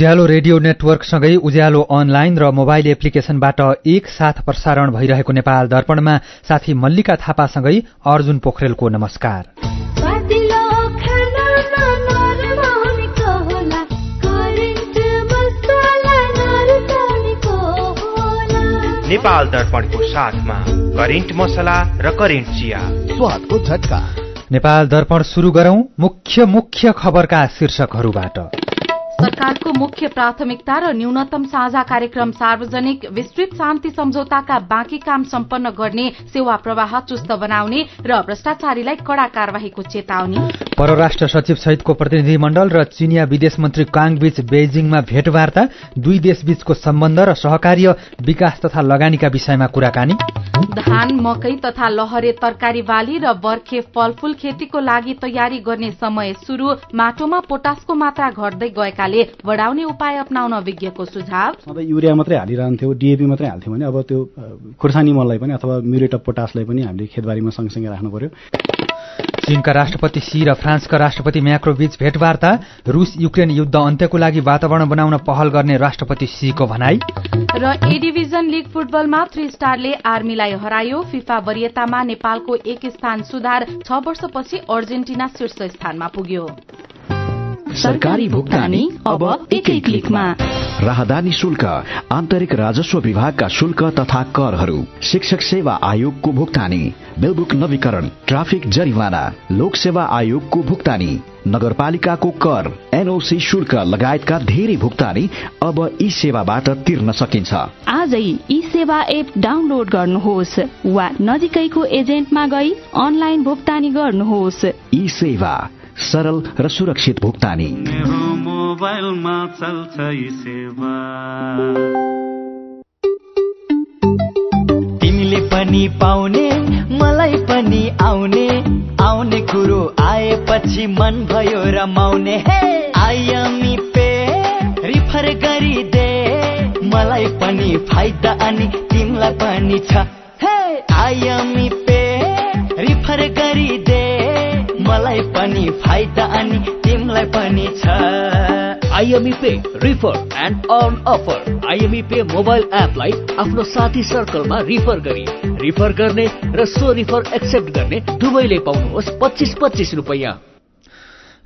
उज्यालो radio नेटवर्कसँगै Ujyaalo online र mobile एप्लिकेशनबाट एक साथ प्रसारण भइरहेको नेपाल दर्पणमा साथी मल्लिका थापासँगै अर्जुन पोखरेलको नमस्कार। नेपाल दर्पणको साथमा करेन्ट मसला र करेन्ट चिया। स्वादको झट्का। नेपाल दर्पण शुरू गरौं मुख्य मुख्य खबरका शीर्षकहरूबाट। सरकारको मुख्य प्राथमिकता र न्यूनतम साझा कार्यक्रम सार्वजनिक विस्तृत शान्ति सम्झौताका बाँकी काम सम्पन्न गर्ने सेवा प्रवाह चुस्त बनाउने र भ्रष्टाचारीलाई कड़ा कार्यवाहीको चेतावनी। परराष्ट्र सचिव सहितको प्रतिनिधि मण्डल र चिनिया विदेश मन्त्री काङ बीच बेजिङमा भेटवार्ता दुई देशबीचको सम्बन्ध र सहकार्य विकास तथा लगानीका विषयमा कुराकानी। धान मकै तथा लहरे तरकारी बाली र बर्खे फलफूल खेतीको लागि तयारी गर्ने समय शुरू माटोमा पोटासको मात्रा घट्दै गएकाले बढाउने उपाय अप्नाउन विज्ञको सुझाव। सधैँ युरिया मात्रै हालिरहन्थ्यो डिएपी मात्रै हाल्थ्यो भने अब त्यो खुर्सानी मललाई पनि अथवा म्युरेट अफ पोटासलाई पनि हामीले खेतबारीमा सँगसँगै राख्नु पर्यो चीनका राष्ट्रपति सी र फ्रान्सका राष्ट्रपति म्याक्रो बीच भेटवार्ता रूस युक्रेन युद्ध अन्त्यको लागि वातावरण बनाउन पहल गर्ने राष्ट्रपति सीको भनाई। र ए डिभिजन लीग फुटबलमा थ्री स्टारले आर्मीलाई हरायो। फिफा वरियतामा नेपालको एक स्थान सुधार छ वर्षपछि अर्जेन्टिना शीर्ष स्थानमा पुग्यो। सरकारी भुक्तानी अब एकै क्लिकमा। राहदानी शुल्क आन्तरिक राजस्व विभागका शुल्क तथा करहरू शिक्षक सेवा आयोगको भुक्तानी बेलबुक नवीकरण ट्राफिक जरिवाना लोक सेवा आयोगको भुक्तानी नगरपालिकाको कर एनओसी शुल्क लगायतका धेरै भुक्तानी अब ई सेवाबाट तिर्न सकिन्छ। आजै ई सेवा एप डाउनलोड गर्नुहोस् वा नजिकैको एजेन्टमा गई अनलाइन भुक्तानी गर्नुहोस्। ई सेवा सरल र सुरक्षित भुक्तानी। तिमीले पनि पाउने मलाई पनि आउने। आउने कुरो आएपछि मन भयो रमाउने। आइएमी पे रिफर गरिदे। मलाई पनि फाइदा अनि तिमीलाई पनि छ। आइएमी पे रिफर गरिदे। मलाई पनि फाइदा अनि तिमीलाई पनि छ। IME pay refer and earn offer IME pay mobile एपलाई आफ्नो साथी सर्कलमा रिफर गरी। रिफर गर्ने र सो रिफर एक्सेप्ट गर्ने दुवैले पाउनुहोस् पच्चिस पच्चिस रुपियाँ।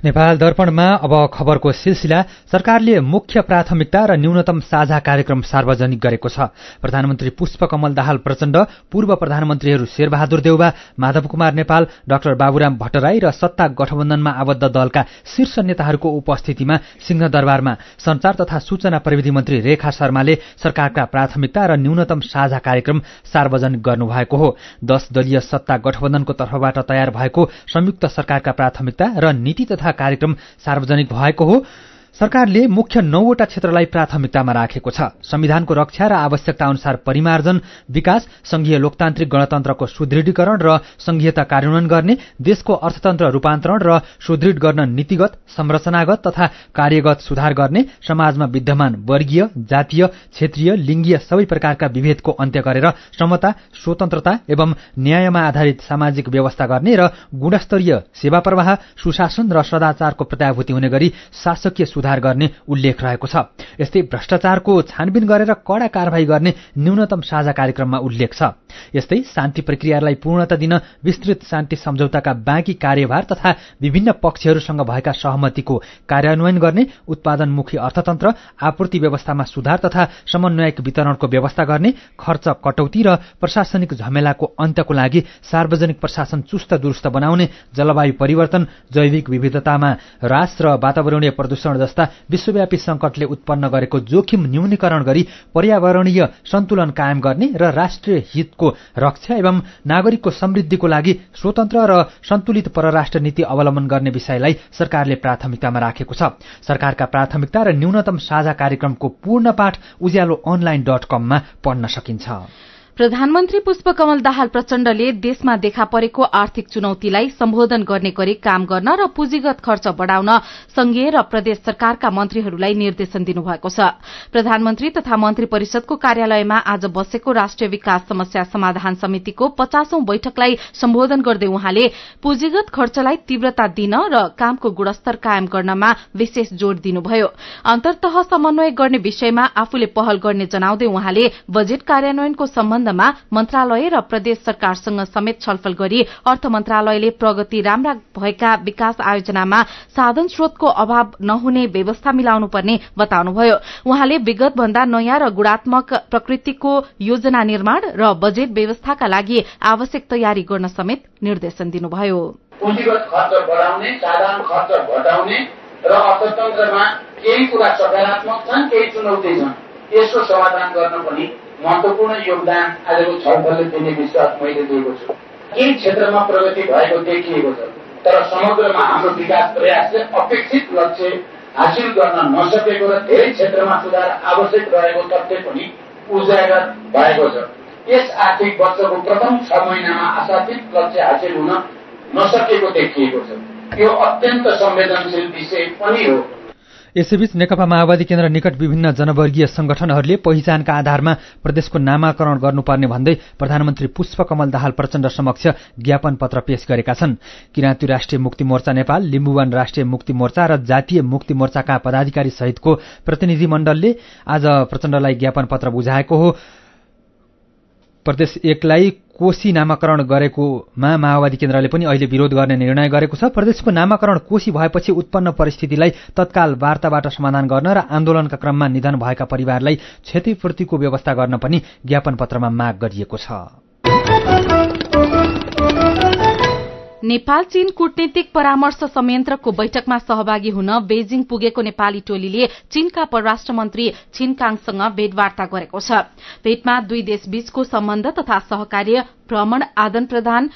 नेपाल दर्पणमा अब खबरको सिलसिला सरकारले मुख्य प्राथमिकता र न्यूनतम साझा कार्यक्रम सार्वजनिक गरेको छ। प्रधानमन्त्री पुष्पकमल दाहाल प्रचण्ड पूर्व प्रधानमन्त्रीहरू शेरबहादुर देउबा माधव कुमार नेपाल डाक्टर बाबुराम भट्टराई र सत्ता गठबन्धनमा आबद्ध दलका शीर्ष नेताहरूको उपस्थितिमा सिंहदरबारमा संचार तथा सूचना प्रविधि मन्त्री रेखा शर्माले सरकारका प्राथमिकता र न्यूनतम साझा कार्यक्रम सार्वजनिक गर्नुभएको हो। दश दलीय सत्ता गठबन्धनको तर्फबाट तयार भएको संयुक्त सरकारका प्राथमिकता र नीति तथा कार्यक्रम सार्वजनिक भएको हो। सरकारले मुख्य नौवटा क्षेत्रलाई प्राथमिकतामा राखेको छ। संविधानको रक्षा र आवश्यकता अनुसार परिमार्जन विकास संघीय लोकतान्त्रिक गणतन्त्रको सुदृढीकरण र संघीयता कार्यान्वयन गर्ने देशको अर्थतन्त्र रूपान्तरण र सुदृढ गर्न नीतिगत संरचनागत तथा कार्यगत सुधार गर्ने समाजमा विद्यमान वर्गीय जातीय क्षेत्रीय लिङ्गीय सबै प्रकारका विभेदको अन्त्य गरेर समता स्वतन्त्रता एवं न्यायमा आधारित सामाजिक व्यवस्था गर्ने र गुणस्तरीय सेवा प्रवाह सुशासन र सदाचारको प्रत्याभूति हुने गरी शासकीय सुधार गर्ने उल्लेख रहेको छ। यस्तै भ्रष्टाचारको छानबिन गरेर कड़ा कारवाही गर्ने न्यूनतम साझा कार्यक्रममा उल्लेख छ। यस्तै शान्ति प्रक्रियालाई पूर्णता दिन विस्तृत शान्ति सम्झौताका बाँकी कार्यभार तथा विभिन्न पक्षहरूसँग भएका सहमतिको कार्यान्वयन गर्ने उत्पादनमुखी अर्थतन्त्र आपूर्ति व्यवस्थामा सुधार तथा समन्वयक वितरणको व्यवस्था गर्ने खर्च कटौती र प्रशासनिक झमेलाको अन्त्यको लागि सार्वजनिक प्रशासन चुस्त दुरुस्त बनाउने जलवायु परिवर्तन जैविक विविधतामा ह्रास र वातावरणीय प्रदूषण जस्ता विश्वव्यापी संकटले उत्पन्न गरेको जोखिम न्यूनीकरण गरी पर्यावरणीय सन्तुलन कायम गर्ने र राष्ट्रिय हितको रक्षा एवं नागरिकको समृद्धिको लागि स्वतन्त्र र सन्तुलित परराष्ट्र नीति अवलम्बन गर्ने विषयलाई सरकारले प्राथमिकतामा राखेको छ। सरकारका प्राथमिकता र न्यूनतम साझा कार्यक्रमको पूर्ण पाठ उज्यालो अनलाइन डट कममा पढ्न सकिन्छ। प्रधानमन्त्री पुष्पकमल दाहाल प्रचण्डले देशमा देखा परेको आर्थिक चुनौतीलाई सम्बोधन गर्ने गरी काम गर्न र पुँजीगत खर्च बढ़ाउन संघीय र प्रदेश सरकारका मन्त्रीहरूलाई निर्देशन दिनुभएको छ। प्रधानमन्त्री तथा मन्त्री परिषदको कार्यालयमा आज बसेको राष्ट्रिय विकास समस्या समाधान समितिको पचासौं बैठकलाई सम्बोधन गर्दै उहाँले पुँजीगत खर्चलाई तीव्रता दिन र कामको गुणस्तर कायम गर्नमा विशेष जोड़ दिनुभयो। अन्तर्त समन्वय गर्ने विषयमा आफूले पहल गर्ने जनाउँदै उहाँले बजेट कार्यान्वयनको सम्बन्ध सम्बन्धमा मन्त्रालय र प्रदेश सरकारसँग समेत छलफल गरी अर्थ मन्त्रालयले प्रगति राम्रा भएका विकास आयोजनामा साधन स्रोतको अभाव नहुने व्यवस्था मिलाउनु पर्ने बताउनुभयो। उहाँले विगत भन्दा नयाँ र गुणात्मक प्रकृतिको योजना निर्माण र बजेट व्यवस्थाका लागि आवश्यक तयारी गर्न समेत निर्देशन दिनुभयो। पुँजीगत खर्च बढाउने साधारण खर्च घटाउने र अर्थतन्त्रमा केही कुरा सकारात्मक छन् केही चुनौती छन् यसको समाधान गर्न पनि महत्वपूर्ण योगदान आजको छलफलले दिने विश्वास मैले दिएको छु। केही क्षेत्रमा प्रगति भएको देखिएको छ। तर समग्रमा हाम्रो विकास प्रयासले अपेक्षित लक्ष्य हासिल गर्न नसकेको र धेरै क्षेत्रमा सुधार आवश्यक रहेको तथ्य पनि उजागर भएको छ। यस आर्थिक वर्षको प्रथम छ महिनामा आशातीत लक्ष्य हासिल हुन नसकेको देखिएको छ। यो अत्यन्त संवेदनशील विषय पनि हो। यसैबीच नेकपा माओवादी केन्द्र निकट विभिन्न जनवर्गीय संगठनहरूले पहिचानका आधारमा प्रदेशको नामाकरण गर्नुपर्ने भन्दै प्रधानमन्त्री पुष्पकमल दाहाल प्रचण्ड समक्ष ज्ञापन पत्र पेश गरेका छन्। किराँती राष्ट्रिय मुक्ति मोर्चा नेपाल लिम्बुवान राष्ट्रिय मुक्ति मोर्चा र जातीय मुक्ति मोर्चाका पदाधिकारी सहितको प्रतिनिधि मण्डलले आज प्रचण्डलाई ज्ञापन पत्र बुझाएको हो। प्रदेश एकलाई कोशी नामाकरण गरेकोमा माओवादी केन्द्रले पनि अहिले विरोध गर्ने निर्णय गरेको छ। प्रदेशको नामाकरण कोशी भएपछि उत्पन्न परिस्थितिलाई तत्काल वार्ताबाट समाधान गर्न र आन्दोलनका क्रममा निधन भएका परिवारलाई क्षतिपूर्तिको व्यवस्था गर्न पनि ज्ञापन पत्रमा माग गरिएको छ। नेपाल चीन कूटनीतिक परामर्श संयन्त्रको बैठकमा सहभागी हुन बेजिङ पुगेको नेपाली टोलीले चीनका परराष्ट्र मन्त्री छिनकाङसँग भेटवार्ता गरेको छ। भेटमा दुई देशबीचको सम्बन्ध तथा सहकार्य भ्रमण आदान प्रदान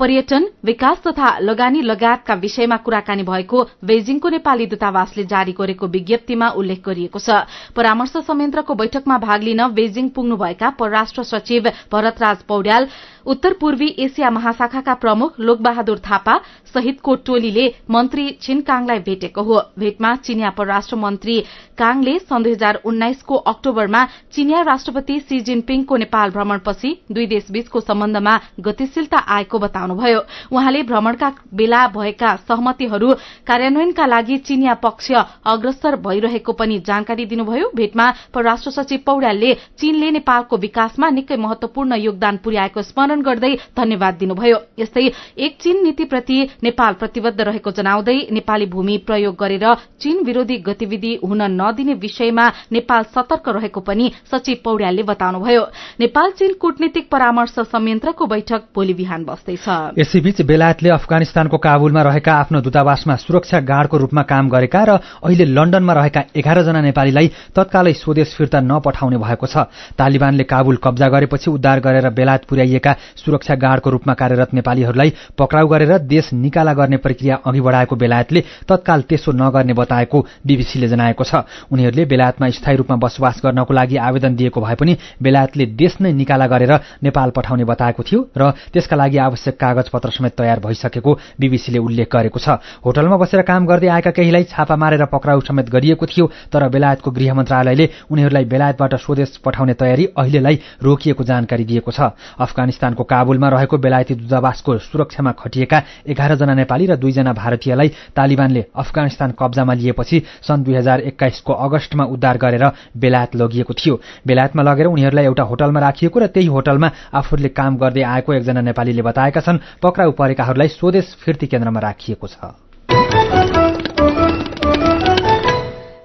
पर्यटन विकास तथा लगानी लगायतका विषयमा कुराकानी भएको बेजिङको नेपाली दूतावासले जारी गरेको विज्ञप्तिमा उल्लेख गरिएको छ। परामर्श संयन्त्रको बैठकमा भाग लिन बेजिङ पुग्नुभएका परराष्ट्र सचिव भरतराज पौड्याल उत्तर पूर्वी एसिया महाशाखाका प्रमुख लोकबहादुर थापा सहितको टोलीले मन्त्री छिनकाङलाई भेटेको हो। भेटमा चिनिया परराष्ट्र मन्त्री काङले सन् दुई हजार उन्नाइसको अक्टोबरमा चिनिया राष्ट्रपति सी जिनपिङको नेपाल भ्रमणपछि दुई देशबीचको सम्बन्धमा गतिशीलता आएको बताउनुभयो। उहाँले भ्रमणका बेला भएका सहमतिहरू कार्यान्वयनका लागि चिनिया पक्ष अग्रसर भइरहेको पनि जानकारी दिनुभयो। भेटमा परराष्ट्र सचिव पौड्यालले चीनले नेपालको विकासमा निकै महत्वपूर्ण योगदान पुर्याएको स्मरण स्मरण गर्दै धन्यवाद दिनुभयो। यस्तै एक चीन नीतिप्रति नेपाल प्रतिबद्ध रहेको जनाउँदै नेपाली भूमि प्रयोग गरेर चीन विरोधी गतिविधि हुन नदिने विषयमा नेपाल सतर्क रहेको पनि सचिव पौड्यालले बताउनुभयो। नेपाल चीन कूटनीतिक परामर्श संयन्त्रको बैठक भोलि बिहान बस्दैछ। यसैबीच बेलायतले अफगानिस्तानको काबुलमा रहेका आफ्नो दूतावासमा सुरक्षा गार्डको रूपमा काम गरेका र अहिले लण्डनमा रहेका एघारजना नेपालीलाई तत्कालै स्वदेश फिर्ता नपठाउने भएको छ। तालिबानले काबुल कब्जा गरेपछि उद्धार गरेर बेलायत पुर्याइएका सुरक्षा गार्डको रूपमा कार्यरत नेपालीहरूलाई पक्राउ गरेर देश निकाला गर्ने प्रक्रिया अघि बढाएको बेलायतले तत्काल त्यसो नगर्ने बताएको बीबीसीले जनाएको छ। उनीहरूले बेलायतमा स्थायी रूपमा बसोबास गर्नको लागि आवेदन दिएको भए पनि बेलायतले देश नै निकाला गरेर नेपाल पठाउने बताएको थियो र त्यसका लागि आवश्यक कागज पत्र समेत तयार भइसकेको बीबीसीले उल्लेख गरेको छ। होटलमा बसेर काम गर्दै आएका केहीलाई छापा मारेर पक्राउ समेत गरिएको थियो तर बेलायतको गृह मन्त्रालयले उनीहरूलाई बेलायतबाट स्वदेश पठाउने तयारी अहिलेलाई रोकिएको जानकारी दिएको छ। अफगानिस्तान पाकिस्तानको काबुलमा रहेको बेलायती दूतावासको सुरक्षामा खटिएका एघारजना नेपाली र दुईजना भारतीयलाई तालिबानले अफगानिस्तान कब्जामा लिएपछि सन् दुई हजार एक्काइसको अगस्तमा उद्धार गरेर बेलायत लगिएको थियो। बेलायतमा लगेर उनीहरूलाई एउटा होटलमा राखिएको र त्यही होटलमा आफूले काम गर्दै आएको एकजना नेपालीले बताएका छन् पक्राउ परेकाहरूलाई स्वदेश फिर्ती केन्द्रमा राखिएको छ।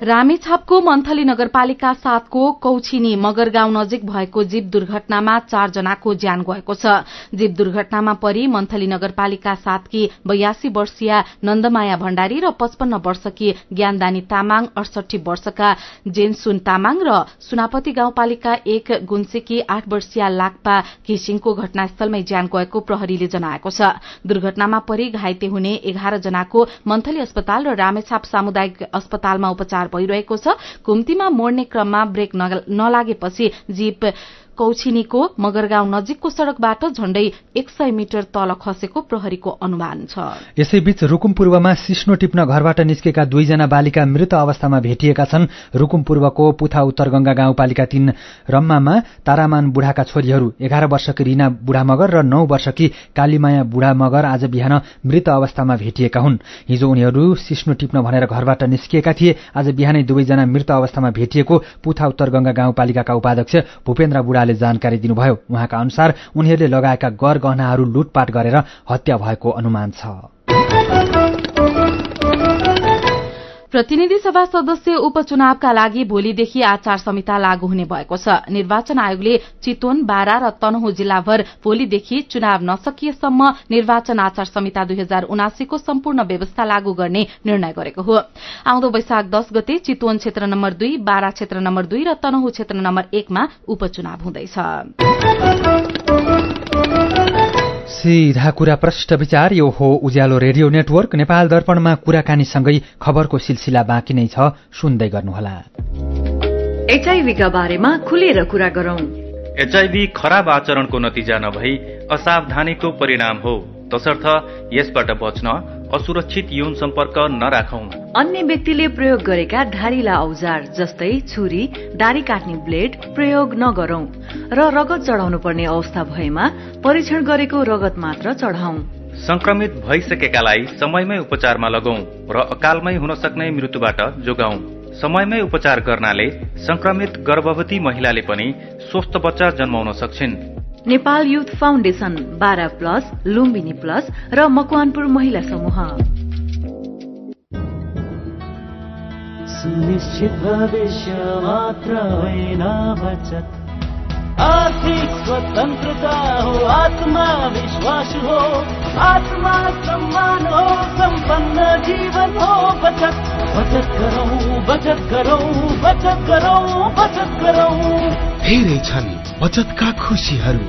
रामेछापको मन्थली नगरपालिका सातको कौछिनी मगर गाउँ नजिक भएको जीव दुर्घटनामा चारजनाको ज्यान गएको छ। जीव दुर्घटनामा परि मन्थली नगरपालिका सातकी बयासी वर्षीय नन्दमाया भण्डारी र पचपन्न वर्षकी ज्ञानदानी तामाङ अडसठी वर्षका जेनसुन तामाङ र सुनापति गाउँपालिका एक गुन्सेकी आठ वर्षीय लाक्पा घिसिङको घटनास्थलमै ज्यान गएको प्रहरीले जनाएको छ। दुर्घटनामा परि घाइते हुने एघार जनाको मन्थली अस्पताल र रामेछाप सामुदायिक अस्पतालमा उपचार भइरहेको छ। घुम्तीमा मोड्ने क्रममा ब्रेक नलागेपछि जीप कौछिनीको मगरगाउँ नजिकको सड़कबाट झण्डै एक सय मिटर तल खसेको प्रहरीको अनुमान छ। यसैबीच रूकुम पूर्वमा सिस्नो टिप्न घरबाट निस्केका दुईजना बालिका मृत अवस्थामा भेटिएका छन्। रूकुम पूर्वको पुथा उत्तर गंगा गाउँपालिका तीन रम्मामा तारामान बुढाका छोरीहरू एघार वर्षकी रिना बुढा मगर र नौ वर्षकी कालीमाया बुढा मगर आज बिहान मृत अवस्थामा भेटिएका हुन्। हिजो उनीहरू सिस्नो टिप्न भनेर घरबाट निस्किएका थिए। आज बिहानै दुवैजना मृत अवस्थामा भेटिएको पुथा उत्तर गंगा गाउँपालिकाका उपाध्यक्ष भूपेन्द्र बुढाले जानकारी दिनुभयो। उहाँका अनुसार उनीहरूले लगाएका गर गहनाहरू लुटपाट गरेर हत्या भएको अनुमान छ। प्रतिनिधि सभा सदस्य उपचुनावका लागि भोलिदेखि आचार संहिता लागू हुने भएको छ। निर्वाचन आयोगले चितवन बारा र तनहु जिल्लाभर भोलिदेखि चुनाव नसकिएसम्म निर्वाचन आचार संहिता दुई हजार उनासीको सम्पूर्ण व्यवस्था लागू गर्ने निर्णय गरेको हो। आउँदो वैशाख दश गते चितवन क्षेत्र नम्बर दुई बारा क्षेत्र नम्बर दुई र तनहु क्षेत्र नम्बर एकमा उपचुनाव हुँदैछ। सिधा कुरा प्रष्ट विचार यो हो उज्यालो रेडियो नेटवर्क नेपाल दर्पणमा कुराकानीसँगै खबरको सिलसिला बाँकी नै छ सुन्दै गर्नुहोला। एचआईभीका बारेमा खुलेर कुरा गरौं। एचआईभी खराब आचरणको नतिजा नभई असावधानीको परिणाम हो। तसर्थ यसबाट बच्न असुरक्षित यौन सम्पर्क नराखौं। अन्य व्यक्तिले प्रयोग गरेका धारिला औजार जस्तै छुरी दारी काट्ने ब्लेड प्रयोग नगरौं र रगत चढाउनु पर्ने अवस्था भएमा परीक्षण गरेको रगत मात्र चढाउँ। संक्रमित भइसकेकालाई समयमै उपचारमा लगौं र अकालमै हुन सक्ने मृत्युबाट जोगाउँ। समयमै उपचार गर्नाले संक्रमित गर्भवती महिलाले पनि स्वस्थ बच्चा जन्माउन सक्छिन्। Nepal youth foundation Bara plus Lumbini plus र मकवानपुर महिला समूह। सुनिश्चित भविष्य मात्र होइन बचत। आर्थिक स्वतंत्रता हो आत्मा विश्वास हो आत्मा सम्मान हो सम्पन्न जीवन हो बचत बचत करो बचत करो बचत करो बचत गरौँ धेरै छन् बचतका खुसीहरू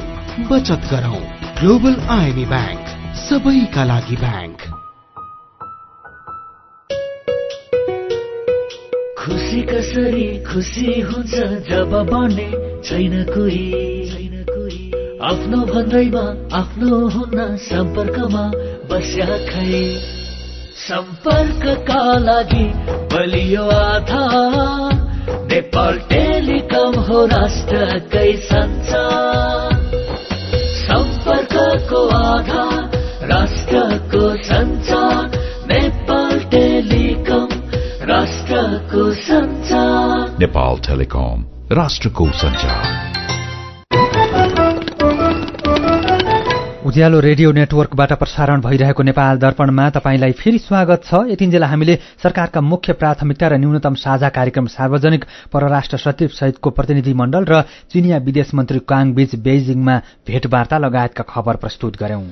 बचत गरौँ ग्लोबल आइएमी ब्याङ्क सबैका लागि ब्याङ्क। खुसी कसरी खुसी हुन्छ जब बने छैन कोही। आफ्नो भन्दैमा आफ्नो हुन सम्पर्कमा बस्या खै। सम्पर्कका लागि बलियो आधार नेपाल टेलिकम हो राष्ट्रकै सञ्चार। सम्पर्कको आधार राष्ट्रको सञ्चार। नेपाल टेलिकम राष्ट्रको सञ्चार। नेपाल टेलिकम। राष्ट्रको सञ्चार। उज्यालो रेडियो नेटवर्कबाट प्रसारण भइरहेको नेपाल दर्पणमा तपाईँलाई फेरि स्वागत छ। यतिन्जेल हामीले सरकारका मुख्य प्राथमिकता र न्यूनतम साझा कार्यक्रम सार्वजनिक परराष्ट्र सचिव सहितको प्रतिनिधि मण्डल र चिनिया विदेश मन्त्री काङ बीच बेजिङमा भेटवार्ता लगायतका खबर प्रस्तुत गर्यौं।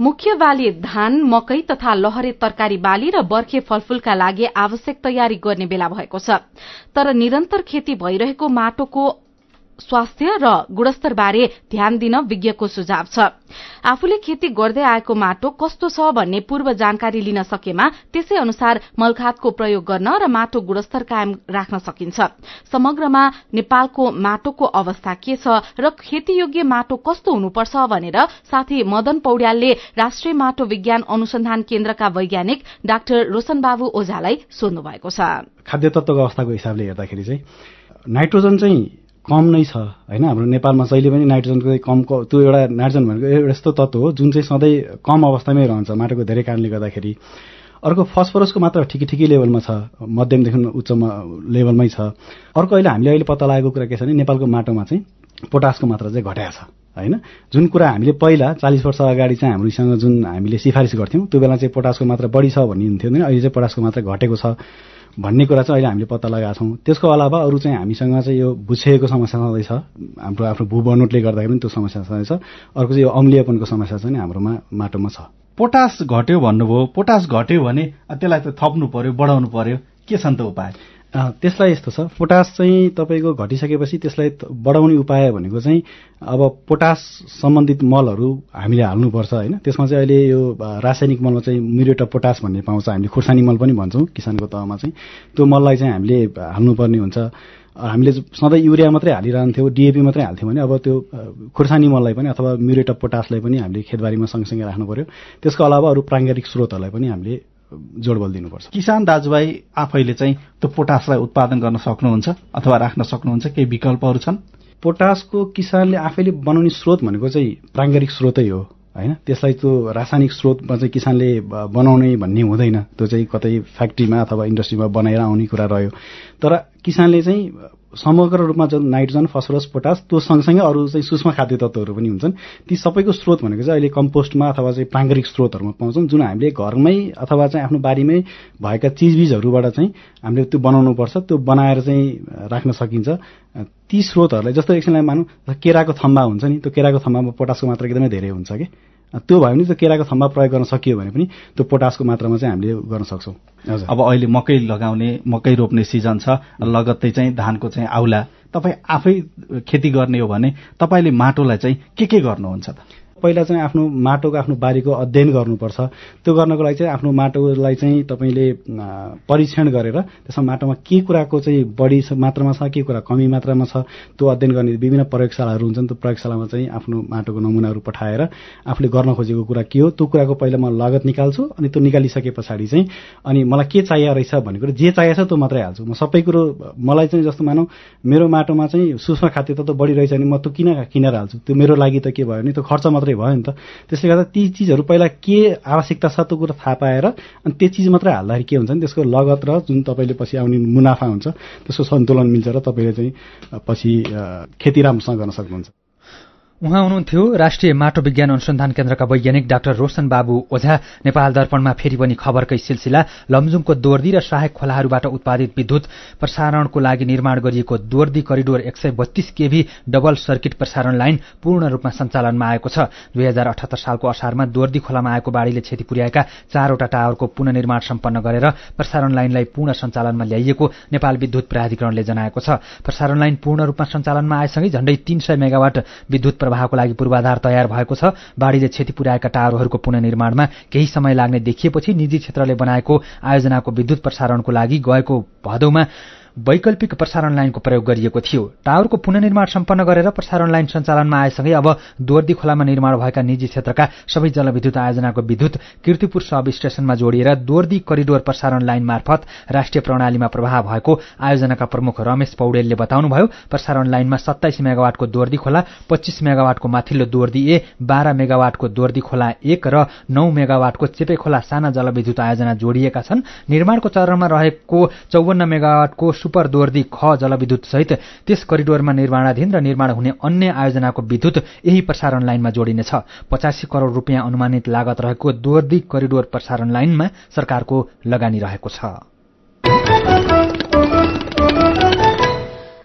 मुख्य बाली धान मकै तथा लहरे तरकारी बाली र बर्खे फलफूलका लागि आवश्यक तयारी गर्ने बेला भएको छ। तर निरन्तर खेती भइरहेको माटोको स्वास्थ्य र गुणस्तरबारे ध्यान दिन विज्ञको सुझाव छ। आफूले खेती गर्दै आएको माटो कस्तो छ भन्ने पूर्व जानकारी लिन सकेमा त्यसै अनुसार मलखातको प्रयोग गर्न र माटो गुणस्तर कायम राख्न सकिन्छ। समग्रमा नेपालको माटोको अवस्था के छ र खेतीयोग्य माटो कस्तो हुनुपर्छ भनेर साथी मदन पौड्यालले राष्ट्रिय माटो विज्ञान अनुसन्धान केन्द्रका वैज्ञानिक डाक्टर रोशन बाबु ओझालाई सोध्नु भएको छ। खाद्य तत्वको अवस्थाको हिसाबले हेर्दाखेरि चाहिँ नाइट्रोजन चाहिँ कम नै छ होइन? हाम्रो नेपालमा जहिले पनि नाइट्रोजनको कम त्यो एउटा नाइट्रोजन भनेको एउटा यस्तो तत्व हो जुन चाहिँ सधैँ कम अवस्थामै रहन्छ माटोको धेरै कारणले गर्दाखेरि। अर्को फस्फरसको मात्रा ठिकै ठिकै लेभलमा छ मध्यमदेखि उच्चमा लेभलमै छ। अर्को अहिले हामीले अहिले पत्ता लागेको कुरा के छ भने नेपालको माटोमा चाहिँ पोटासको मात्रा चाहिँ घटाएको छ होइन? जुन कुरा हामीले पहिला चालिस वर्ष अगाडि चाहिँ हामीसँग जुन हामीले सिफारिस गर्थ्यौँ त्यो बेला चाहिँ पोटासको मात्रा बढी छ भन्ने हुन्थ्यो भने अहिले चाहिँ पोटासको मात्रा घटेको छ। भन्ने कुरा चाहिँ अहिले हामीले पत्ता लगाएका छौँ। त्यसको अलावा अरू चाहिँ हामीसँग चाहिँ यो भुछेको समस्या सधैँ छ। हाम्रो आफ्नो भू बनोटले गर्दाखेरि पनि त्यो समस्या सधैँ छ। अर्को चाहिँ यो अम्लियापनको समस्या चाहिँ हाम्रोमा माटोमा छ। पोटास घट्यो भन्नुभयो। पोटास घट्यो भने त्यसलाई त थप्नु पर्यो बढाउनु पर्यो। के छन् त उपाय? त्यसलाई यस्तो छ। पोटास चाहिँ तपाईँको घटिसकेपछि त्यसलाई बढाउने उपाय भनेको चाहिँ अब पोटास सम्बन्धित मलहरू हामीले हाल्नुपर्छ होइन। त्यसमा चाहिँ अहिले यो रासायनिक मलमा चाहिँ म्युरेट अफ पोटास भन्ने पाउँछ। हामीले खुर्सानी मल पनि भन्छौँ किसानको तहमा चाहिँ। त्यो मललाई चाहिँ हामीले हाल्नुपर्ने हुन्छ। हामीले सधैँ युरिया मात्रै हालिरहन्थ्यौँ डिएपी मात्रै हाल्थ्यौँ भने अब त्यो खुर्सानी मललाई पनि अथवा म्युरेट अफ पोटासलाई पनि हामीले खेतबारीमा सँगसँगै राख्नु पर्यो। त्यसको अलावा अरू प्राङ्गारिक स्रोतहरूलाई पनि हामीले जोडबल दिनुपर्छ। किसान दाजुभाइ आफैले चाहिँ त्यो पोटासलाई उत्पादन गर्न सक्नुहुन्छ अथवा राख्न सक्नुहुन्छ केही विकल्पहरू छन्? पोटासको किसानले आफैले बनाउने स्रोत भनेको चाहिँ प्राङ्गारिक स्रोतै हो होइन? त्यसलाई त्यो रासायनिक स्रोतमा चाहिँ किसानले बनाउने भन्ने हुँदैन। त्यो चाहिँ कतै फ्याक्ट्रीमा अथवा इन्डस्ट्रीमा बनाएर आउने कुरा रह्यो। तर किसानले चाहिँ समग्र रूपमा जुन नाइट्रोजन फस्फरस पोटास त्यो सँगसँगै अरू चाहिँ सूक्ष्म खाद्य तत्त्वहरू पनि हुन्छन्। ती सबैको स्रोत भनेको चाहिँ अहिले कम्पोस्टमा अथवा चाहिँ प्राङ्गारिक स्रोतहरूमा पाउँछौँ जुन हामीले घरमै अथवा चाहिँ आफ्नो बारीमै भएका चिजबिजहरूबाट चाहिँ हामीले त्यो बनाउनुपर्छ त्यो बनाएर चाहिँ राख्न सकिन्छ। ती स्रोतहरूलाई जस्तो एकछिनलाई मानौँ केराको थम्बा हुन्छ नि त्यो केराको थम्बामा पोटासको मात्रा एकदमै धेरै हुन्छ कि? त्यो भयो भने त्यो केराको थम्बा प्रयोग गर्न सकियो भने पनि त्यो पोटासको मात्रामा चाहिँ हामीले गर्न सक्छौँ। अब अहिले मकै लगाउने मकै रोप्ने सिजन छ लगत्तै चाहिँ धानको चाहिँ आउला। तपाईँ आफै खेती गर्ने हो भने तपाईँले माटोलाई चाहिँ के के गर्नुहुन्छ त? पहिला चाहिँ आफ्नो माटोको आफ्नो बारीको अध्ययन गर्नुपर्छ। त्यो गर्नको लागि चाहिँ आफ्नो माटोलाई चाहिँ तपाईँले परीक्षण गरेर त्यसमा माटोमा के कुराको चाहिँ बढी मात्रामा छ के कुरा कमी मात्रामा छ त्यो अध्ययन गर्ने विभिन्न प्रयोगशालाहरू हुन्छन् त्यो प्रयोगशालामा चाहिँ आफ्नो माटोको नमुनाहरू पठाएर आफूले गर्न खोजेको कुरा के हो त्यो कुराको पहिला म लागत निकाल्छु अनि त्यो निकालिसके पछाडि चाहिँ अनि मलाई के चाहिएको रहेछ भन्ने कुरो जे चाहिएको छ त्यो मात्रै हाल्छु। म सबै कुरो मलाई चाहिँ जस्तो मानौ मेरो माटोमा चाहिँ सूक्ष्म खाद्य तत्त्व बढी रहेछ भने म त्यो किन किनेर हाल्छु? त्यो मेरो लागि त के भयो भने त्यो खर्च मात्रै मात्रै भयो नि त। त्यसले गर्दा ती चिजहरू पहिला के आवश्यकता छ त्यो कुरो थाहा पाएर अनि त्यो चिज मात्रै हाल्दाखेरि के हुन्छ नि त्यसको लगत र जुन तपाईँले पछि आउने मुनाफा हुन्छ त्यसको सन्तुलन मिल्छ र तपाईँले चाहिँ पछि खेती राम्रोसँग गर्न सक्नुहुन्छ। उहाँ हुनुहुन्थ्यो राष्ट्रिय माटो विज्ञान अनुसन्धान केन्द्रका वैज्ञानिक डाक्टर रोशन बाबु ओझा। नेपाल दर्पणमा फेरि पनि खबरकै सिलसिला लमजुङको दोर्दी र सहायक खोलाहरूबाट उत्पादित विद्युत प्रसारणको लागि निर्माण गरिएको दोर्दी करिडोर एक सय बत्तीस केभी डबल सर्किट प्रसारण लाइन पूर्ण रूपमा सञ्चालनमा आएको छ। दुई हजार अठहत्तर सालको असारमा दोर्दी खोलामा आएको बाढ़ीले क्षति पुर्याएका चारवटा टावरको पुननिर्माण सम्पन्न गरेर प्रसारण लाइनलाई पूर्ण सञ्चालनमा ल्याइएको नेपाल विद्युत प्राधिकरणले जनाएको छ। प्रसारण लाइन पूर्ण रूपमा सञ्चालनमा आएसँगै झण्डै तीन सय मेगावाट विद्युत प्रवाहको लागि पूर्वाधार तयार भएको छ। बाढ़ीले क्षति पुर्याएका टावरहरूको पुननिर्माणमा केही समय लाग्ने देखिएपछि निजी क्षेत्रले बनाएको आयोजनाको विद्युत प्रसारणको लागि गएको भदौमा वैकल्पिक प्रसारण लाइनको प्रयोग गरिएको थियो। टावरको पुननिर्माण सम्पन्न गरेर प्रसारण लाइन सञ्चालनमा आएसँगै अब दोर्दी खोलामा निर्माण भएका निजी क्षेत्रका सबै जलविद्युत आयोजनाको विद्युत किर्तिपुर सब स्टेशनमा जोडिएर दोर्दी करिडोर प्रसारण लाइन मार्फत राष्ट्रिय प्रणालीमा प्रभाव भएको आयोजनाका प्रमुख रमेश पौडेलले बताउनुभयो प्रसारण लाइनमा सत्ताइस मेगावाटको दोर्दी खोला पच्चीस मेगावाटको माथिल्लो दोर्दी ए बाह्र मेगावाटको दोर्दी खोला एक र नौ मेगावाटको चेपे खोला साना जलविद्युत आयोजना जोडिएका छन्। निर्माणको चरणमा रहेको चौवन्न मेगावाटको सुपर दोर्दी ख जलविद्युत सहित त्यस करिडोरमा निर्माणाधीन र निर्माण हुने अन्य आयोजनाको विद्युत यही प्रसारण लाइनमा जोडिनेछ। पचासी करोड़ रूपियाँ अनुमानित लागत रहेको दोर्दी करिडोर प्रसारण लाइनमा सरकारको लगानी रहेको छ।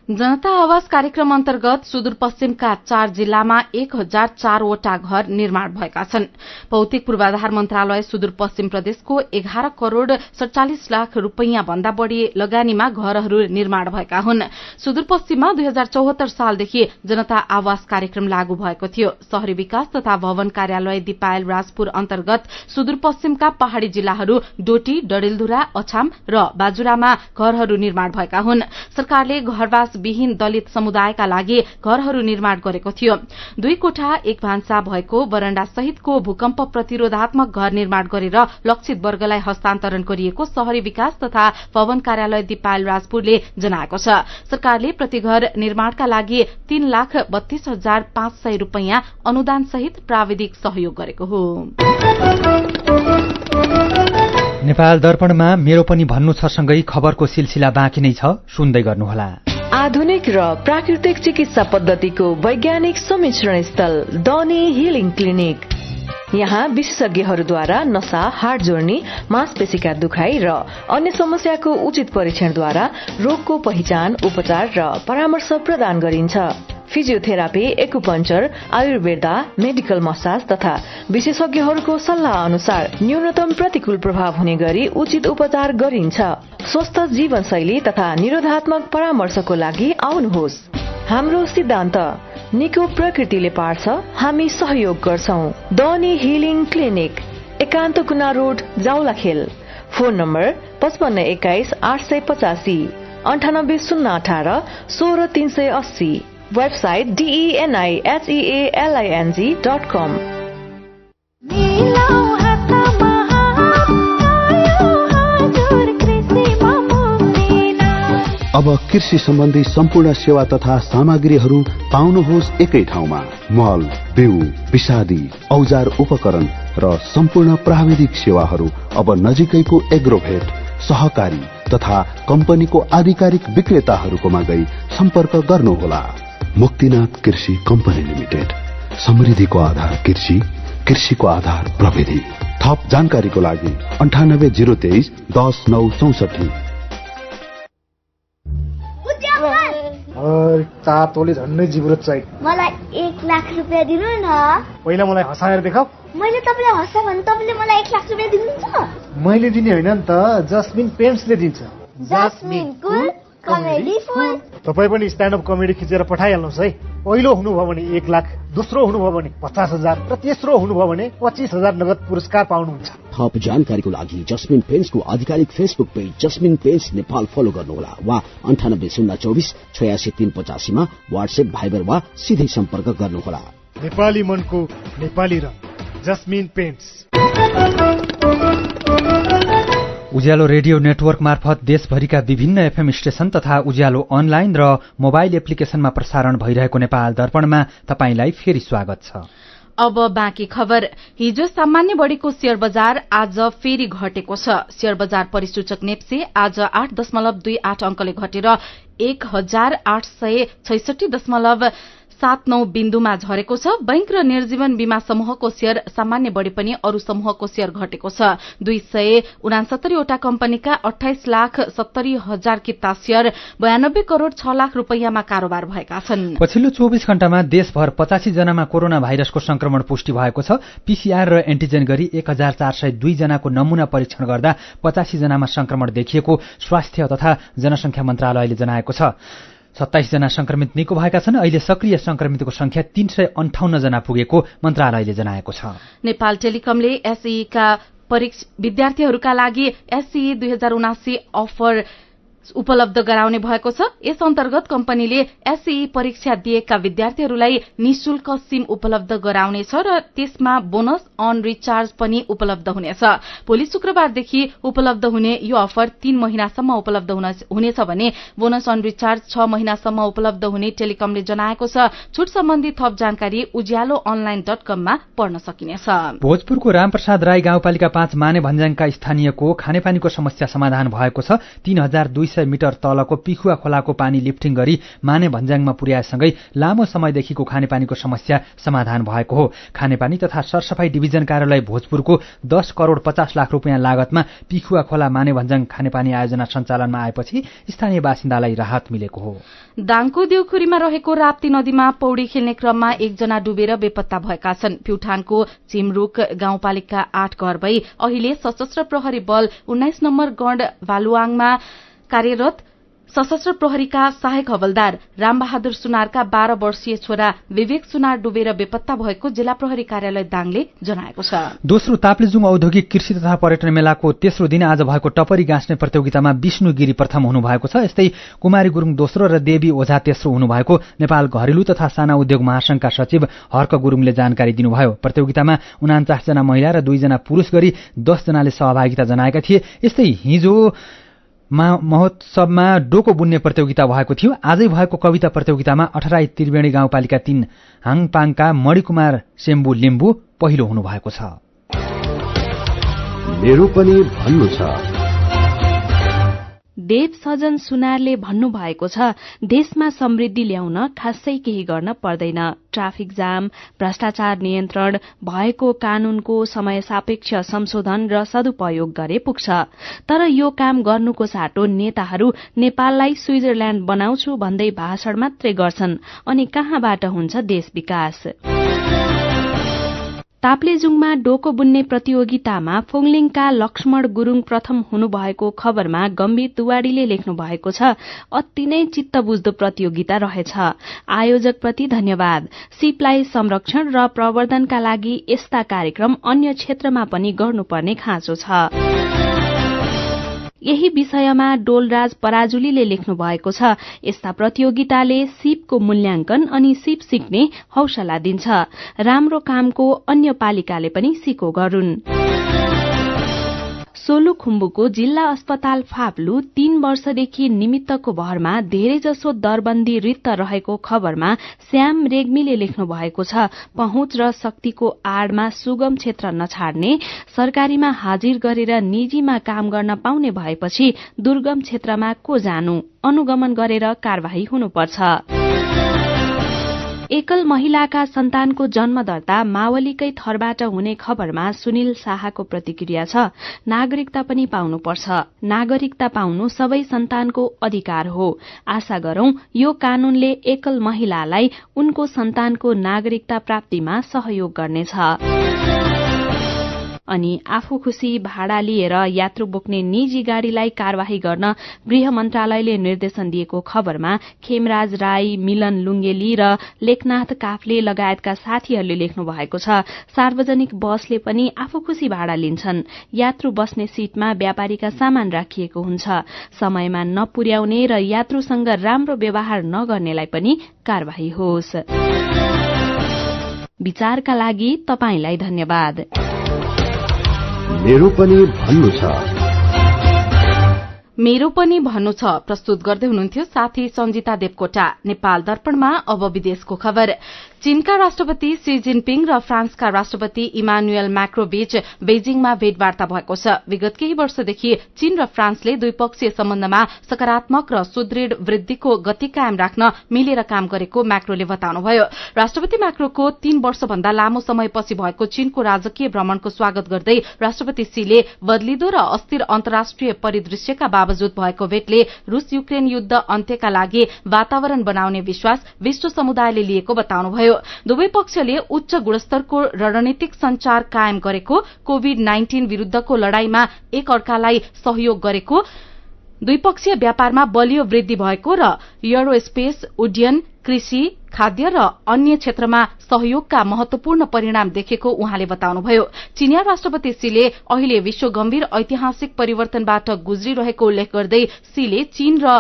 जनता आवास कार्यक्रम अन्तर्गत सुदूरपश्चिमका चार जिल्लामा एक हजार चारवटा घर निर्माण भएका छन्। भौतिक पूर्वाधार मन्त्रालय सुदूरपश्चिम प्रदेशको एघार करोड़ सड़चालिस लाख रूपियाँ भन्दा बढ़ी लगानीमा घरहरू निर्माण भएका हुन्। सुदूरपश्चिममा दुई हजार चौहत्तर सालदेखि जनता आवास कार्यक्रम लागू भएको थियो। शहरी विकास तथा भवन कार्यालय दिपायल राजपुर अन्तर्गत सुदूरपश्चिमका पहाड़ी जिल्लाहरू डोटी डडेलधुरा अछाम र बाजुरामा घरहरू निर्माण भएका हुन्। सरकारले घरवास विहीन दलित समुदायका लागि घरहरू निर्माण गरेको थियो। दुई कोठा एक भान्सा भएको बरण्डा सहितको भूकम्प प्रतिरोधात्मक घर निर्माण गरेर लक्षित वर्गलाई हस्तान्तरण गरिएको शहरी विकास तथा भवन कार्यालय दिपायल राजपुरले जनाएको छ। सरकारले प्रति घर निर्माणका लागि तीन लाख बत्तीस हजार पाँच सय रूपियाँ अनुदान सहित प्राविधिक सहयोग गरेको हो। नेपाल दर्पणमा मेरो पनि भन्नु छ सँगै खबरको सिलसिला बाँकी नै छ। सुन्दै गर्नुहोला। आधुनिक र प्राकृतिक चिकित्सा पद्धतिको वैज्ञानिक सम्मिश्रण स्थल डनी हिलिङ क्लिनिक। यहाँ विशेषज्ञहरूद्वारा नसा हाड जोड्ने मांसपेशीका दुखाइ र अन्य समस्याको उचित परीक्षणद्वारा रोगको पहिचान उपचार र परामर्श प्रदान गरिन्छ। Physiotherapy acupuncture Ayurveda medical massage तथा विशेषज्ञहरूको सल्लाह अनुसार न्यूनतम प्रतिकूल प्रभाव हुने गरी उचित उपचार गरिन्छ। स्वस्थ जीवनशैली तथा निरोधात्मक परामर्शको लागि आउनुहोस्। हाम्रो सिद्धान्त निको प्रकृतिले पार्छ हामी सहयोग गर्छौ। डनी हिलिङ क्लिनिक एकान्त कुना रोड जाउलाखेल फोन नम्बर पचपन्न एक्काइस आठ सय पचासी अन्ठानब्बे शून्य अठार सोह्र तीन सय अस्सी। वेबसाइट डिइएनआइएचइएलआइएनजी डट कम अब कृषि सम्बन्धी सम्पूर्ण सेवा तथा सामग्रीहरू पाउनुहोस् एकै ठाउँमा। मल बिउ विषादी औजार उपकरण र सम्पूर्ण प्राविधिक सेवाहरू अब नजिकैको एग्रोभेट सहकारी तथा कम्पनीको आधिकारिक विक्रेताहरूकोमा गई सम्पर्क गर्नुहोला। मुक्तिनाथ कृषि कम्पनी लिमिटेड। समृद्धिको आधार कृषि कृषिको आधार प्रविधि। थप जानकारीको लागि अन्ठानब्बे जिरो तेइस दस नौ चौसठी। तातोले झन्डै जिब्रो चाहिँ मलाई एक लाख रुपियाँ दिनु न। पहिला मलाई हँसाएर देखाऊ। मैले तपाईँलाई हँसा भने तपाईँले मलाई एक लाख रुपियाँ दिनुहुन्छ। मैले दिने होइन नि त जस्मिन पेन्ट्सले दिन्छ। Jasmine cool comedy full. तपाईँ पनि स्ट्यान्डअप कमेडी खिचेर पठाइहाल्नुहोस् है। पहिलो हुनुभयो भने एक लाख दोस्रो हुनुभयो भने पचास हजार र तेस्रो हुनुभयो भने पच्चिस हजार नगद पुरस्कार पाउनुहुन्छ। थप जानकारीको लागि जस्मिन पेन्सको आधिकारिक Facebook page Jasmine Paints Nepal follow गर्नुहोला वा अन्ठानब्बे शून्य चौबिस छयासी तीन पचासीमा वाट्सएप भाइबर वा सिधै सम्पर्क गर्नुहोला। नेपाली मनको नेपाली रङ Jasmine Paints. Ujyaalo radio network मार्फत देशभरिका विभिन्न एफएम स्टेशन तथा उज्यालो अनलाइन र मोबाइल एप्लिकेशनमा प्रसारण भइरहेको नेपाल दर्पणमा तपाईंलाई फेरि स्वागत छ। अब बाँकी खबर। हिजो सामान्य बढ़ेको शेयर बजार आज फेरि घटेको छ। शेयर बजार परिसूचक नेप्से आज आठ दशमलव दुई आठ अंकले घटेर एक हजार आठ सय छैसठी दशमलव सात नौ बिन्दुमा झरेको छ। बैंक र निर्जीवन बीमा समूहको शेयर सामान्य बढ़े पनि अरू समूहको शेयर घटेको छ। दुई सय उनासत्तरीवटा कम्पनीका अठाइस लाख सत्तरी हजार किता शेयर बयानब्बे करोड़ छ लाख रूपियाँमा कारोबार भएका छन्। पछिल्लो चौबिस घण्टामा देशभर पचासी जनामा कोरोना भाइरसको संक्रमण पुष्टि भएको छ। पीसीआर र एन्टिजेन गरी एक हजार चार सय दुई जनाको नमूना परीक्षण गर्दा पचासी जनामा संक्रमण देखिएको स्वास्थ्य तथा जनसंख्या मन्त्रालयले जनाएको छ। सत्ताइस जना संक्रमित निको भएका छन्। अहिले सक्रिय संक्रमितको संख्या तीन सय अन्ठाउन्न जना पुगेको मन्त्रालयले जनाएको छ। नेपाल टेलिकमले एसईका विद्यार्थीहरूका लागि एसई दुई हजार उनासी अफर उपलब्ध गराउने भएको छ। यस अन्तर्गत कम्पनीले एसई परीक्षा दिएका विद्यार्थीहरूलाई निशुल्क सिम उपलब्ध गराउनेछ र त्यसमा बोनस अन रिचार्ज पनि उपलब्ध हुनेछ। भोलि शुक्रबारदेखि उपलब्ध हुने यो अफर तीन महिनासम्म उपलब्ध हुनेछ भने बोनस अन रिचार्ज छ महिनासम्म उपलब्ध हुने टेलिकमले जनाएको छ। छुट सम्बन्धी थप जानकारी उज्यालो अनलाइन डट कममा पढ्न सकिनेछ। भोजपुरको रामप्रसाद राई गाउँपालिका पाँच माने भन्ज्याङका स्थानीयको खानेपानीको समस्या समाधान भएको छ। तीन हजार दुई सय मिटर तलको पिखुवा खोलाको पानी लिफ्टिङ गरी माने भन्ज्याङमा पुर्याएसँगै लामो समयदेखिको खानेपानीको समस्या समाधान भएको हो। खानेपानी तथा सरसफाई डिभिजन कार्यालय भोजपुरको दस करोड़ पचास लाख रुपियाँ लागतमा पिखुवा खोला माने भन्ज्याङ खानेपानी आयोजना सञ्चालनमा आएपछि स्थानीय बासिन्दालाई राहत मिलेको हो। दाङको देउखुरीमा रहेको राप्ती नदीमा पौडी खेल्ने क्रममा एकजना डुबेर बेपत्ता भएका छन्। प्युठानको चिमरूक गाउँपालिका आठ घर भई अहिले सशस्त्र प्रहरी बल उन्नाइस नम्बर गण्ड भालुवाङमा कार्यरत सशस्त्र प्रहरीका सहायक हवलदार रामबहादुर सुनारका बाह्र वर्षीय छोरा विवेक सुनार डुबेर बेपत्ता भएको जिल्ला प्रहरी कार्यालय दाङले जनाएको छ। दोस्रो ताप्लेजुङ औद्योगिक कृषि तथा पर्यटन मेलाको तेस्रो दिन आज भएको टपरी गाँच्ने प्रतियोगितामा विष्णु गिरी प्रथम हुनुभएको छ। यस्तै कुमारी गुरूङ दोस्रो र देवी ओझा तेस्रो हुनुभएको नेपाल घरेलु तथा साना उद्योग महासंघका सचिव हर्क गुरूङले जानकारी दिनुभयो। प्रतियोगितामा उनाचास जना महिला र दुईजना पुरूष गरी दसजनाले सहभागिता जनाएका थिए। यस्तै हिजो महोत्सवमा डोको बुन्ने प्रतियोगिता भएको थियो। आजै भएको कविता प्रतियोगितामा अठराई त्रिवेणी गाउँपालिका तीन हाङपाङका मणिकुमार सेम्बु लिम्बु पहिलो हुनुभएको छ। देव सजन सुनारले भन्नुभएको छ देशमा समृद्धि ल्याउन खासै केही गर्न पर्दैन। ट्राफिक जाम भ्रष्टाचार नियन्त्रण भएको कानूनको समय सापेक्ष संशोधन र सदुपयोग गरे पुग्छ। तर यो काम गर्नुको साटो नेताहरू नेपाललाई स्विजरल्याण्ड बनाउँछु भन्दै भाषण मात्रै गर्छन्। अनि कहाँबाट हुन्छ देश विकास? ताप्लेजुङमा डोको बुन्ने प्रतियोगितामा फोङलिङका लक्ष्मण गुरूङ प्रथम हुनुभएको खबरमा गम्भीर दुवाडीले लेख्नु भएको छ अति नै चित्त बुझ्दो प्रतियोगिता रहेछ। आयोजकप्रति धन्यवाद। सिपलाई संरक्षण र प्रवर्धनका लागि यस्ता कार्यक्रम अन्य क्षेत्रमा पनि गर्नुपर्ने खाँचो छ। यही विषयमा डोलराज पराजुलीले लेख्नु भएको छ। यस्ता प्रतियोगिताले सिपको मूल्याङ्कन अनि सिप सिक्ने हौसला दिन्छ। राम्रो कामको अन्य पालिकाले पनि सिको गरून्। सोलुखुम्बुको जिल्ला अस्पताल फाप्लु तीन वर्षदेखि निमित्तको भरमा धेरैजसो दरबन्दी रित्त रहेको खबरमा श्याम रेग्मीले लेख्नु भएको छ पहुँच र शक्तिको आड़मा सुगम क्षेत्र नछाड्ने सरकारीमा हाजिर गरेर निजीमा काम गर्न पाउने भएपछि दुर्गम क्षेत्रमा को जानु? अनुगमन गरेर कार्यवाही हुनुपर्छ। एकल महिलाका सन्तानको जन्म दर्ता मावलीकै थरबाट हुने खबरमा सुनिल शाहको प्रतिक्रिया छ। नागरिकता पनि पाउनुपर्छ। नागरिकता पाउनु सबै सन्तानको अधिकार हो। आशा गरौं यो कानूनले एकल महिलालाई उनको सन्तानको नागरिकता प्राप्तिमा सहयोग गर्नेछ। अनि आफू खुशी भाडा लिएर यात्रु बोक्ने निजी गाड़ीलाई कार्यवाही गर्न गृह मन्त्रालयले निर्देशन दिएको खबरमा खेमराज राई मिलन लुङ्गेली र लेखनाथ काफले लगायतका साथीहरूले लेख्नु भएको छ सार्वजनिक बसले पनि आफू खुशी भाडा लिन्छन्। यात्रु बस्ने सीटमा व्यापारीका सामान राखिएको हुन्छ। समयमा नपुर्याउने र यात्रुसँग राम्रो व्यवहार नगर्नेलाई पनि कार्यवाही होस्। विचारका लागि धन्यवाद। मेरो पनि भन्नु छ। मेरो पनि भन्नु छ प्रस्तुत गर्दै हुनुहुन्थ्यो साथी सञ्जिता देवकोटा नेपाल दर्पणमा अब विदेशको खबर। चीनका राष्ट्रपति सी जिनपिङ र फ्रान्सका राष्ट्रपति इमानुएल म्याक्रो बीच बेजिङमा भेटवार्ता भएको छ। विगत केही वर्षदेखि चीन र फ्रान्सले द्विपक्षीय सम्बन्धमा सकारात्मक र सुदृढ़ वृद्धिको गति कायम राख्न मिलेर काम गरेको म्याक्रोले बताउनुभयो। राष्ट्रपति म्याक्रोको तीन वर्षभन्दा लामो समयपछि भएको चीनको राजकीय भ्रमणको स्वागत गर्दै राष्ट्रपति सीले बदलिदो र अस्थिर अन्तर्राष्ट्रिय परिदृश्यका बावजुद भएको भेटले रूस युक्रेन युद्ध अन्त्यका लागि वातावरण बनाउने विश्वास विश्व समुदायले लिएको बताउनुभयो। दुवै पक्षले उच्च गुणस्तरको रणनीतिक संचार कायम गरेको कोविड नाइन्टिन विरूद्धको लड़ाईमा एक अर्कालाई सहयोग गरेको द्विपक्षीय व्यापारमा बलियो वृद्धि भएको र एरोस्पेस उड्डयन कृषि खाद्य र अन्य क्षेत्रमा सहयोगका महत्वपूर्ण परिणाम देखेको उहाँले बताउनुभयो। चिनिया राष्ट्रपति सीले अहिले विश्व गम्भीर ऐतिहासिक परिवर्तनबाट गुज्रिरहेको उल्लेख गर्दै सीले चीन र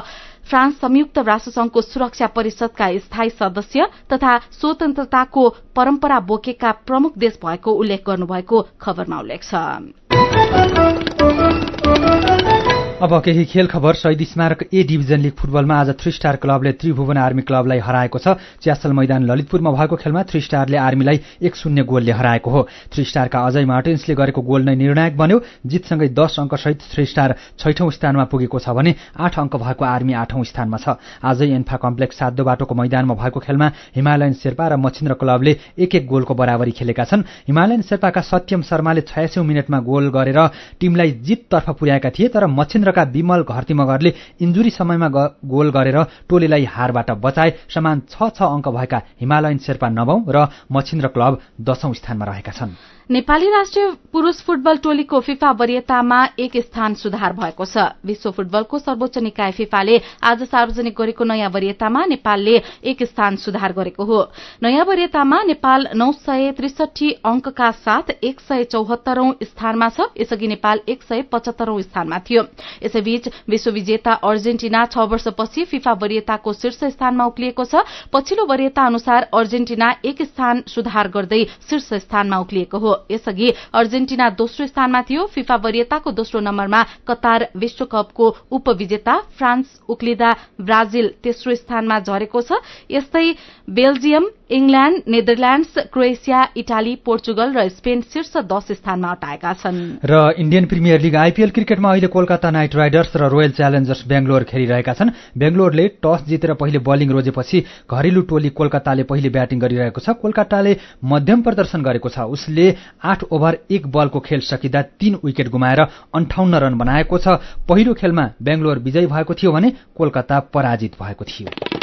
फ्रान्स संयुक्त राष्ट्रसंघको सुरक्षा परिषदका स्थायी सदस्य तथा स्वतन्त्रताको परम्परा बोकेका प्रमुख देश भएको उल्लेख गर्नुभएको खबरमा उल्लेख छ। अब केही खेल खबर शहीद स्मारक ए डिभिजन लिग फुटबलमा आज थ्री स्टार क्लबले त्रिभुवन आर्मी क्लबलाई हराएको छ। च्यासल मैदान ललितपुरमा भएको खेलमा थ्री स्टारले आर्मीलाई एक शून्य गोलले हराएको हो। थ्री स्टारका अजय मार्टिन्सले गरेको गोल नै निर्णायक बन्यो। जितसँगै दश अङ्कसहित थ्री स्टार छैठौं स्थानमा पुगेको छ भने आठ अङ्क भएको आर्मी आठौं स्थानमा छ। आजै एन्फा कम्प्लेक्स सातो बाटोको मैदानमा भएको खेलमा हिमालयन शेर्पा र मच्छिन्द्र क्लबले एक एक गोलको बराबरी खेलेका छन्। हिमालयन शेर्पाका सत्यम शर्माले छयासी मिनटमा गोल गरेर टीमलाई जिततर्फ पुर्याएका थिए तर मच्छिन्द्र क्षेत्रका विमल घरती मगरले इन्जुरी समयमा गोल गरेर टोलीलाई हारबाट बचाए समान छ छ अङ्क भएका हिमालयन शेर्पा नवौं र मच्छिन्द्र क्लब दशौं स्थानमा रहेका छन्। नेपाली राष्ट्रिय पुरूष फुटबल टोलीको फिफा वरियतामा एक स्थान सुधार भएको छ। विश्व फुटबलको सर्वोच्च निकाय फिफाले आज सार्वजनिक गरेको नयाँ वरियतामा नेपालले एक स्थान सुधार गरेको हो। नयाँ वरियतामा नेपाल नौ सय त्रिसठी अंकका साथ एक सय चौहत्तरौं स्थानमा छ। यसअघि नेपाल एक सय पचहत्तरौं स्थानमा थियो। यसैबीच विश्व विजेता अर्जेन्टिना छ वर्षपछि फिफा वरियताको शीर्ष स्थानमा उक्लिएको छ। पछिल्लो वरियता अनुसार अर्जेन्टिना एक स्थान सुधार गर्दै शीर्ष स्थानमा उक्लिएको हो। यसअघि अर्जेन्टिना दोस्रो स्थानमा थियो। फिफा वरियताको दोस्रो नम्बरमा कतार विश्वकपको उपविजेता फ्रान्स उक्लिँदा ब्राजिल तेस्रो स्थानमा झरेको छ। यस्तै Belgium England Netherlands Croatia Italy Portugal र स्पेन शीर्ष दश स्थानमा अटाएका छन्। र इण्डियन प्रिमियर लिग आइपीएल क्रिकेटमा अहिले कोलकाता नाइट राइडर्स र रोयल च्यालेन्जर्स बेंगलोर खेलिरहेका छन्। बेंगलोरले टस जितेर पहिले बलिङ रोजेपछि घरेलु टोली कोलकाताले पहिले ब्याटिङ गरिरहेको छ। कोलकाताले मध्यम प्रदर्शन गरेको छ। उसले आठ ओभर एक बलको खेल सकिँदा तीन विकेट गुमाएर अन्ठाउन्न रन बनाएको छ। पहिलो खेलमा बेंगलोर विजयी भएको थियो भने कोलकाता पराजित भएको थियो।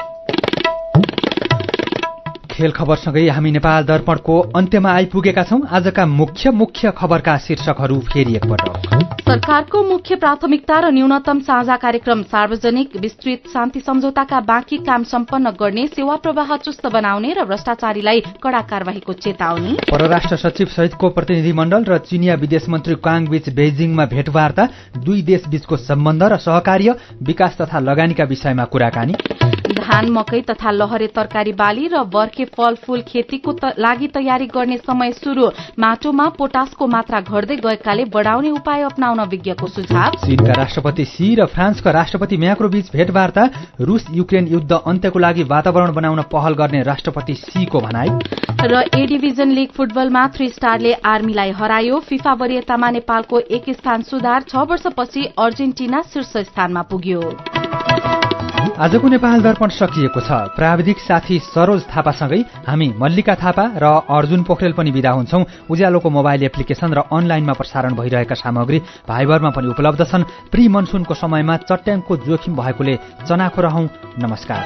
खेल खबरसँगै हामी नेपाल दर्पणको अन्त्यमा आइपुगेका छौं। आजका मुख्य मुख्य खबरका शीर्षकहरू फेरि एकपटक सरकारको मुख्य प्राथमिकता र न्यूनतम साझा कार्यक्रम सार्वजनिक विस्तृत शान्ति सम्झौताका बाँकी काम सम्पन्न गर्ने सेवा प्रवाह चुस्त बनाउने र भ्रष्टाचारीलाई कड़ा कार्यवाहीको चेतावनी। परराष्ट्र सचिव सहितको प्रतिनिधि मण्डल र चिनिया विदेश मन्त्री काङ बीच बेजिङमा भेटवार्ता दुई देश बीचको सम्बन्ध र सहकार्य विकास तथा लगानीका विषयमा कुराकानी। धान मकै तथा लहरे तरकारी बाली र बर्खे फलफूल खेतीको लागि तयारी गर्ने समय शुरू माटोमा पोटासको मात्रा घट्दै गएकाले बढ़ाउने उपाय अप्नाउन विज्ञको सुझाव। चीनका राष्ट्रपति सी र फ्रान्सका राष्ट्रपति म्याक्रो बीच भेटवार्ता रूस युक्रेन युद्ध अन्त्यको लागि वातावरण बनाउन पहल गर्ने राष्ट्रपति सीको भनाई। र ए डिभिजन लीग फुटबलमा थ्री स्टारले आर्मीलाई हरायो। फिफा वरियतामा नेपालको एक स्थान सुधार छ वर्षपछि अर्जेन्टिना शीर्ष स्थानमा पुग्यो। आजको नेपाल दर्पण सकिएको छ। प्राविधिक साथी सरोज थापासँगै हामी मल्लिका थापा र अर्जुन पोखरेल पनि विदा हुन्छौ। उज्यालोको मोबाइल एप्लिकेशन र अनलाइनमा प्रसारण भइरहेका सामग्री भाइबरमा पनि उपलब्ध छन्। प्री मनसुनको समयमा चट्याङको जोखिम भएकोले चनाखो रहौं। नमस्कार।